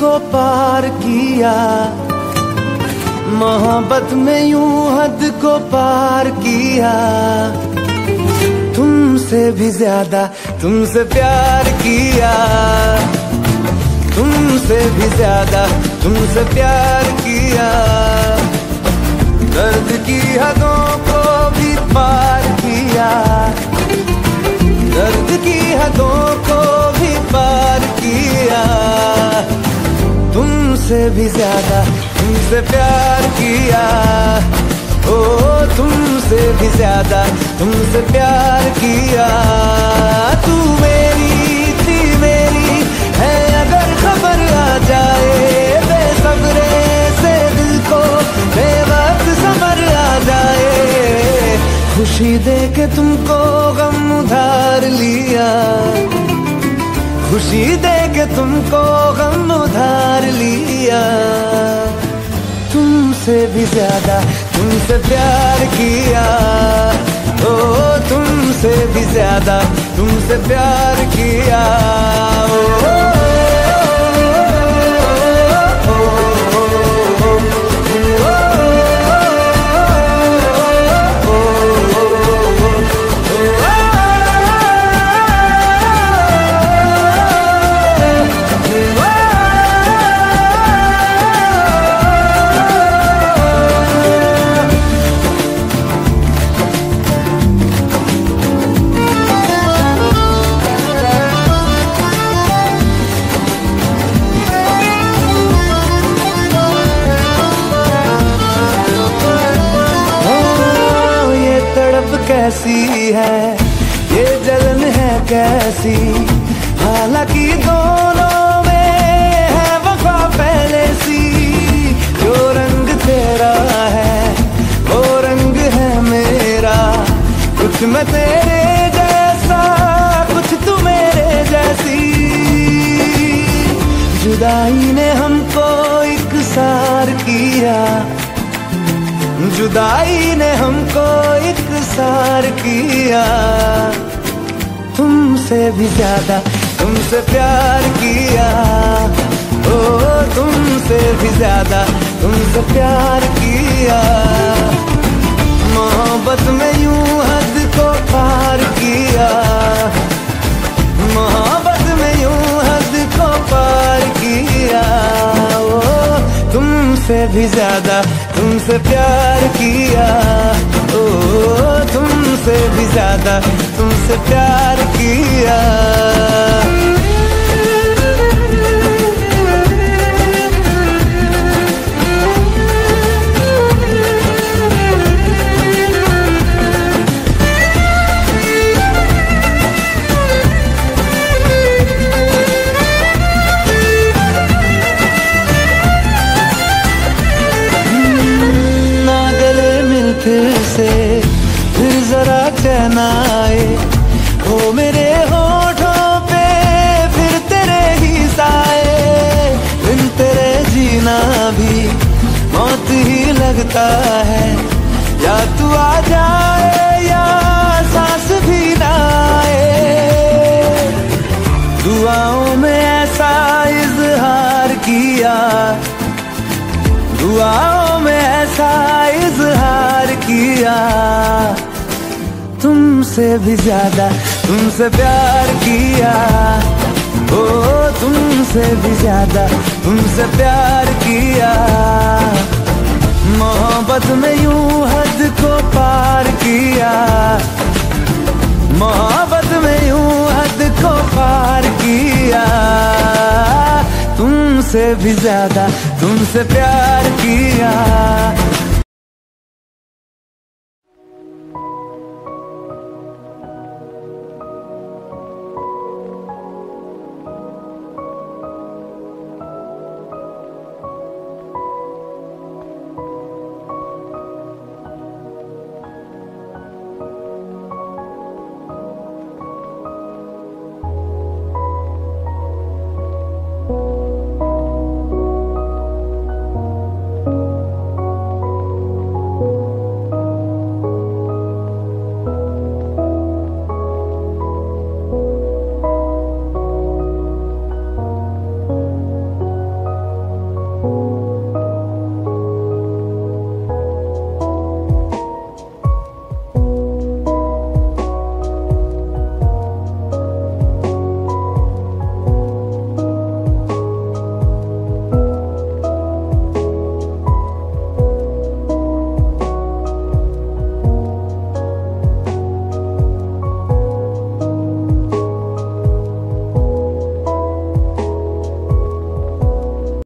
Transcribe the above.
को पार किया। मोहब्बत में यू हद को पार किया। तुमसे भी ज़्यादा, तुमसे प्यार किया। तुमसे भी ज़्यादा, तुमसे प्यार किया। तुमसे भी ज़्यादा तुमसे प्यार किया। ओ, तुमसे भी ज़्यादा तुमसे प्यार किया। तू मेरी, थी मेरी, है अगर खबर आ जाए, बेसब्रे से दिल को बेवक्त समर आ जाए। खुशी दे के तुमको गम उधार लिया। खुशी दे के तुमको गम उधार लिया। तुमसे भी ज़्यादा, तुमसे प्यार किया। ओ, तुमसे भी ज़्यादा, तुमसे प्यार किया। कैसी है? ये जलन है कैसी? हालाँकि दोनों में है वफा पहले सी। जो रंग तेरा है, वो रंग है मेरा। कुछ मैं तेरे जैसा, कुछ तू मेरे जैसी। जुदाई ने हमको एक सार किया। जुदाई ने हमको एक सार किया। तुमसे भी ज़्यादा, तुमसे प्यार किया। ओ, तुमसे भी ज़्यादा, तुमसे प्यार किया। मोहब्बत में यूँ हद भी ज़्यादा तुमसे प्यार किया। ओ तुमसे भी ज़्यादा तुमसे प्यार किया। चैन हो मेरे होठों पे फिर तेरे ही साए। बिन तेरे जीना भी मौत ही लगता है। या तू आ जाए या सांस भी ना आए। दुआओं में ऐसा इजहार किया। दुआओं में ऐसा इजहार किया। तुमसे भी ज़्यादा, तुमसे प्यार किया। ओ, तुमसे भी ज़्यादा, तुमसे प्यार किया। मोहब्बत में यूँ हद को पार किया। मोहब्बत में यूँ हद को पार किया। तुमसे भी ज़्यादा, तुमसे प्यार किया।